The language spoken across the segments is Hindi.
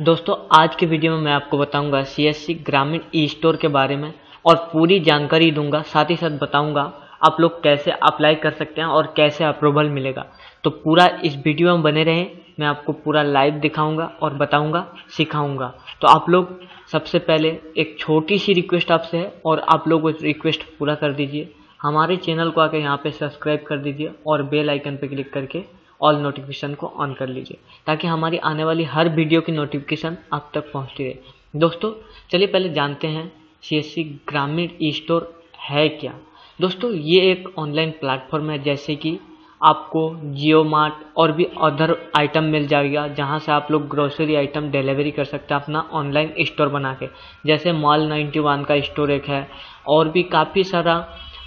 दोस्तों, आज के वीडियो में मैं आपको बताऊँगा सीएससी ग्रामीण ई स्टोर के बारे में और पूरी जानकारी दूँगा। साथ ही साथ बताऊँगा आप लोग कैसे अप्लाई कर सकते हैं और कैसे अप्रूवल मिलेगा। तो पूरा इस वीडियो में बने रहें, मैं आपको पूरा लाइव दिखाऊँगा और बताऊँगा, सिखाऊँगा। तो आप लोग सबसे पहले एक छोटी सी रिक्वेस्ट आपसे है और आप लोग उस रिक्वेस्ट पूरा कर दीजिए। हमारे चैनल को आकर यहाँ पे सब्सक्राइब कर दीजिए और बेल आइकन पे क्लिक करके ऑल नोटिफिकेशन को ऑन कर लीजिए, ताकि हमारी आने वाली हर वीडियो की नोटिफिकेशन आप तक पहुँचती रहे। दोस्तों, चलिए पहले जानते हैं सीएससी ग्रामीण ई स्टोर है क्या? दोस्तों, ये एक ऑनलाइन प्लेटफॉर्म है, जैसे कि आपको जियो मार्ट और भी अदर आइटम मिल जाएगा, जहाँ से आप लोग ग्रोसरी आइटम डिलीवरी कर सकते हैं अपना ऑनलाइन स्टोर बना के। जैसे मॉल 91 का स्टोर एक है, और भी काफ़ी सारा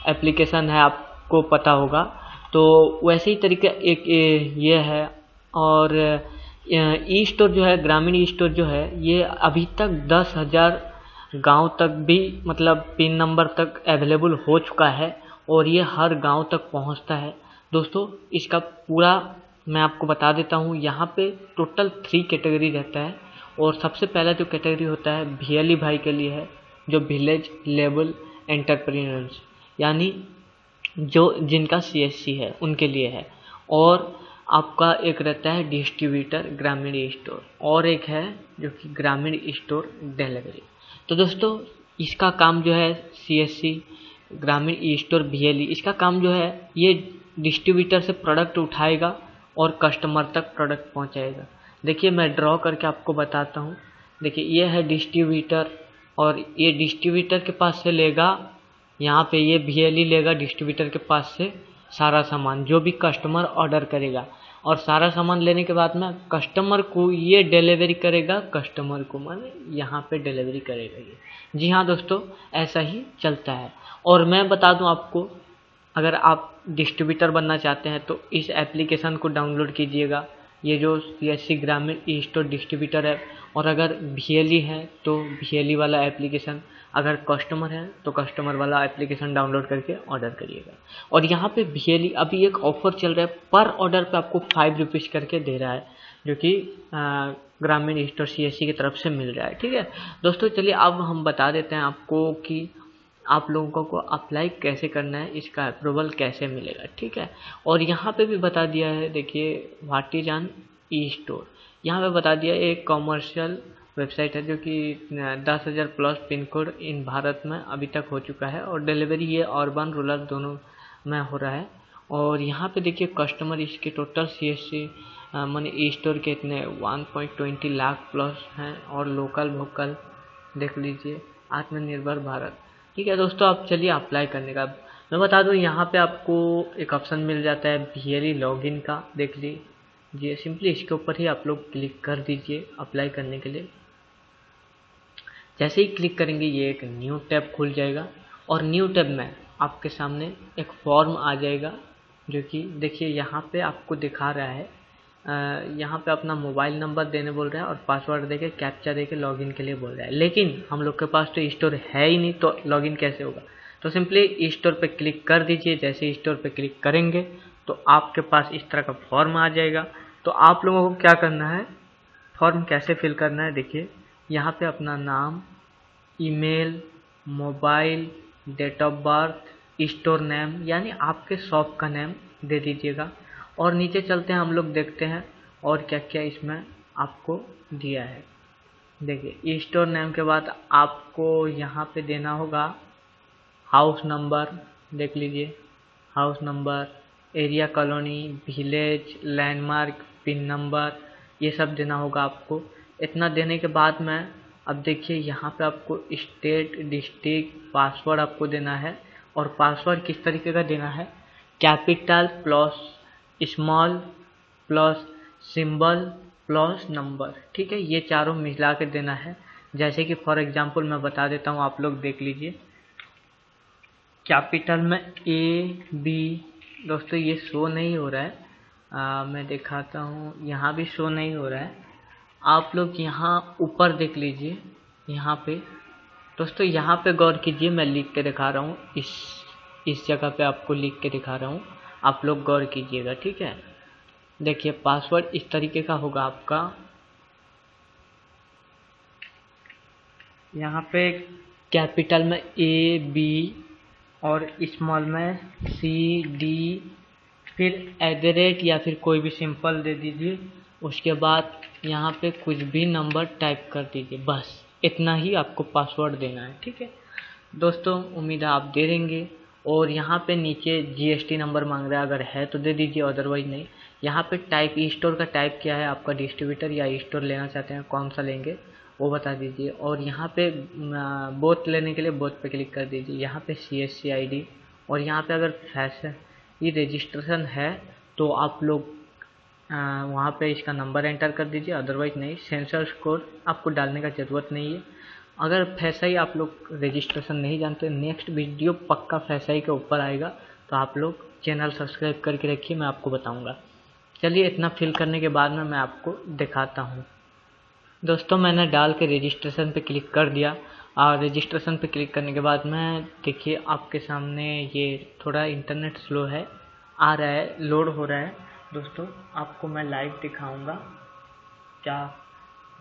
एप्लीकेशन है, आपको पता होगा। तो वैसे ही तरीका एक ये है और ई स्टोर जो है, ग्रामीण ई स्टोर जो है, ये अभी तक दस हज़ार गाँव तक भी मतलब पिन नंबर तक अवेलेबल हो चुका है और ये हर गाँव तक पहुँचता है। दोस्तों, इसका पूरा मैं आपको बता देता हूँ, यहाँ पे टोटल थ्री कैटेगरी रहता है और सबसे पहला जो कैटेगरी होता है, भियली भाई के लिए है, जो विलेज लेवल एंटरप्रेन्योर्स, यानी जो जिनका CSC है, उनके लिए है। और आपका एक रहता है डिस्ट्रीब्यूटर ग्रामीण स्टोर और एक है जो कि ग्रामीण स्टोर डिलीवरी तो दोस्तों, इसका काम जो है CSC ग्रामीण स्टोर बी इसका काम जो है ये डिस्ट्रीब्यूटर से प्रोडक्ट उठाएगा और कस्टमर तक प्रोडक्ट पहुंचाएगा। देखिए, मैं ड्रॉ करके आपको बताता हूँ। देखिए, ये है डिस्ट्रीब्यूटर और ये डिस्ट्रीब्यूटर के पास से लेगा यहाँ पे ये वी लेगा डिस्ट्रीब्यूटर के पास से सारा सामान, जो भी कस्टमर ऑर्डर करेगा। और सारा सामान लेने के बाद में कस्टमर को ये डिलीवरी करेगा कस्टमर को माने यहाँ पे डिलीवरी करेगा ये। जी हाँ दोस्तों, ऐसा ही चलता है। और मैं बता दूँ आपको, अगर आप डिस्ट्रीब्यूटर बनना चाहते हैं तो इस एप्लीकेशन को डाउनलोड कीजिएगा। ये जो सी ग्रामीण ई स्टोर डिस्ट्रीब्यूटर है, और अगर वी है तो वी वाला एप्लीकेशन अगर कस्टमर है तो कस्टमर वाला एप्लीकेशन डाउनलोड करके ऑर्डर करिएगा। और यहाँ पे वी अभी एक ऑफ़र चल रहा है, पर ऑर्डर पे आपको फाइव रुपीज़ करके दे रहा है, जो कि ग्रामीण स्टोर सी की तरफ़ से मिल रहा है, ठीक है? दोस्तों, चलिए अब हम बता देते हैं आपको कि आप लोगों को अप्लाई कैसे करना है, इसका अप्रूवल कैसे मिलेगा, ठीक है? और यहाँ पे भी बता दिया है, देखिए वाटीजान ई स्टोर यहाँ पे बता दिया एक कॉमर्शियल वेबसाइट है जो कि दस हज़ार plus pin code in Bharat में अभी तक हो चुका है और डिलीवरी ये अर्बन रूरल दोनों में हो रहा है। और यहाँ पे देखिए कस्टमर इसके टोटल सी एस सी मैंने ई स्टोर के इतने one point twenty lakh plus हैं और लोकल वोकल देख लीजिए, आत्मनिर्भर भारत। ठीक है दोस्तों आप चलिए अप्लाई करने का। मैं बता दूँ, यहाँ पे आपको एक ऑप्शन मिल जाता है वी लॉगिन का। देख लीजिए सिंपली इसके ऊपर ही आप लोग क्लिक कर दीजिए अप्लाई करने के लिए। जैसे ही क्लिक करेंगे, ये एक न्यू टैब खुल जाएगा और न्यू टैब में आपके सामने एक फॉर्म आ जाएगा, जो कि देखिए, यहाँ पे आपको दिखा रहा है यहाँ पे अपना मोबाइल नंबर देने बोल रहा है और पासवर्ड देके कैप्चा देके लॉगिन के लिए बोल रहा है। लेकिन हम लोग के पास तो स्टोर है ही नहीं तो लॉगिन कैसे होगा? तो सिंपली स्टोर पे क्लिक कर दीजिए। जैसे स्टोर पे क्लिक करेंगे तो आपके पास इस तरह का फॉर्म आ जाएगा। तो आप लोगों को क्या करना है? फॉर्म कैसे फिल करना है? देखिए, यहाँ पे अपना नाम email mobile date of birth store name यानी आपके शॉप का नेम दे दीजिएगा। और नीचे चलते हैं, हम लोग देखते हैं और क्या क्या इसमें आपको दिया है। देखिए स्टोर नेम के बाद आपको यहाँ पे देना होगा हाउस नंबर देख लीजिए। House number area colony village landmark pin number ये सब देना होगा आपको। इतना देने के बाद में, अब देखिए, यहाँ पे आपको स्टेट डिस्ट्रिक्ट पासवर्ड आपको देना है। और पासवर्ड किस तरीके का देना है? Capital plus small plus symbol plus number ठीक है ये चारों मिला के देना है। जैसे कि फॉर एग्जांपल मैं बता देता हूँ आप लोग देख लीजिए। कैपिटल में ए बी दोस्तों ये शो नहीं हो रहा है। आ, मैं दिखाता हूँ यहाँ भी शो नहीं हो रहा है। आप लोग यहाँ ऊपर देख लीजिए यहाँ पे। दोस्तों यहाँ पे गौर कीजिए मैं लिख के दिखा रहा हूँ। इस इस जगह पे आपको लिख के दिखा रहा हूँ। आप लोग गौर कीजिएगा, ठीक है? देखिए पासवर्ड इस तरीके का होगा आपका। यहाँ पे कैपिटल में ए बी और स्मॉल में सी डी फिर एट द रेट या फिर कोई भी सिंपल दे दीजिए। उसके बाद यहाँ पे कुछ भी नंबर टाइप कर दीजिए। बस, इतना ही आपको पासवर्ड देना है, ठीक है? दोस्तों, उम्मीद है आप दे देंगे। और यहाँ पे नीचे जीएसटी नंबर मांग रहा है, अगर है तो दे दीजिए अदरवाइज़ नहीं। यहाँ पे टाइप ई स्टोर का टाइप क्या है, आपका डिस्ट्रीब्यूटर या ई स्टोर लेना चाहते हैं, कौन सा लेंगे, वो बता दीजिए। और यहाँ पे बोथ लेने के लिए बोथ पे क्लिक कर दीजिए। यहाँ पे C S C I D और यहाँ पे अगर फ़ैशन, ये रजिस्ट्रेशन है तो आप लोग वहाँ पे इसका नंबर एंटर कर दीजिए अदरवाइज़ नहीं। सेंसर स्कोर आपको डालने का ज़रूरत नहीं है। अगर फैसाई आप लोग रजिस्ट्रेशन नहीं जानते नेक्स्ट वीडियो पक्का फैसाई के ऊपर आएगा तो आप लोग चैनल सब्सक्राइब करके रखिए, मैं आपको बताऊँगा। चलिए, इतना फिल करने के बाद में मैं आपको दिखाता हूँ। दोस्तों, मैंने डाल के रजिस्ट्रेशन पे क्लिक कर दिया। और रजिस्ट्रेशन पे क्लिक करने के बाद में देखिए, आपके सामने ये थोड़ा इंटरनेट स्लो है, आ रहा है लोड हो रहा है। दोस्तों, आपको मैं लाइव दिखाऊँगा, क्या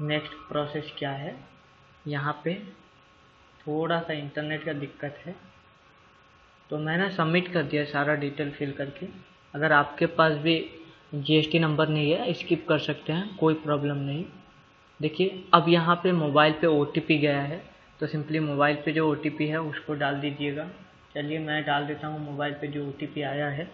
नेक्स्ट प्रोसेस क्या है। यहाँ पे थोड़ा सा इंटरनेट का दिक्कत है। तो मैंने सबमिट कर दिया सारा डिटेल फिल करके। अगर आपके पास भी जीएसटी नंबर नहीं है स्किप कर सकते हैं, कोई प्रॉब्लम नहीं। देखिए, अब यहाँ पे मोबाइल पे ओटीपी गया है तो सिंपली मोबाइल पे जो ओटीपी है, उसको डाल दीजिएगा। चलिए, मैं डाल देता हूँ मोबाइल पे जो ओटीपी आया है।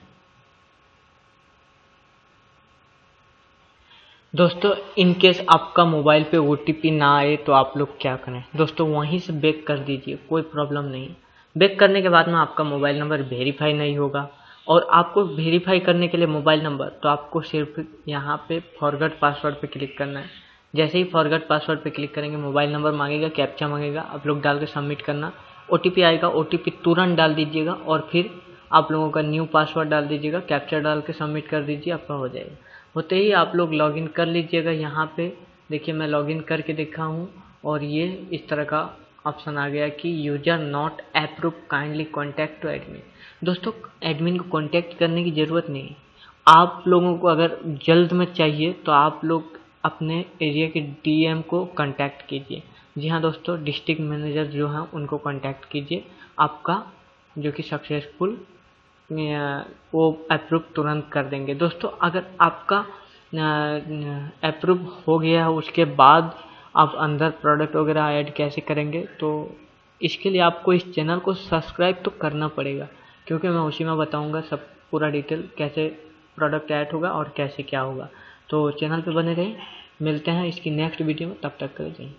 दोस्तों इन केस आपका मोबाइल पे ओटीपी ना आए तो आप लोग क्या करें? दोस्तों, वहीं से बेक कर दीजिए, कोई प्रॉब्लम नहीं। बेक करने के बाद में आपका मोबाइल नंबर वेरीफाई नहीं होगा। और आपको वेरीफाई करने के लिए मोबाइल नंबर तो आपको सिर्फ़ यहाँ पे फॉरगट पासवर्ड पे क्लिक करना है। जैसे ही फॉरगट पासवर्ड पे क्लिक करेंगे मोबाइल नंबर मांगेगा कैप्चा मांगेगा, आप लोग डाल के सबमिट करना। ओटीपी आएगा ओटीपी तुरंत डाल दीजिएगा और फिर आप लोगों का न्यू पासवर्ड डाल दीजिएगा कैप्चा डाल के सबमिट कर दीजिए, आपका हो जाएगा। होते ही आप लोग लॉगिन कर लीजिएगा यहाँ पे। देखिए, मैं लॉगिन करके देखा हूँ और ये इस तरह का ऑप्शन आ गया कि user not approve kindly contact to admin दोस्तों एडमिन को कॉन्टैक्ट करने की ज़रूरत नहीं। आप लोगों को अगर जल्द में चाहिए तो आप लोग अपने एरिया के डीएम को कांटेक्ट कीजिए। जी हाँ दोस्तों डिस्ट्रिक्ट मैनेजर जो हैं उनको कांटेक्ट कीजिए। आपका, जो कि सक्सेसफुल वो अप्रूव तुरंत कर देंगे। दोस्तों, अगर आपका अप्रूव हो गया है उसके बाद आप अंदर प्रोडक्ट वगैरह ऐड कैसे करेंगे तो इसके लिए आपको इस चैनल को सब्सक्राइब तो करना पड़ेगा, क्योंकि मैं उसी में बताऊँगा सब पूरा डिटेल कैसे प्रोडक्ट ऐड होगा और कैसे क्या होगा। तो चैनल पे बने रहें मिलते हैं इसकी नेक्स्ट वीडियो में, तब तक कर जाइए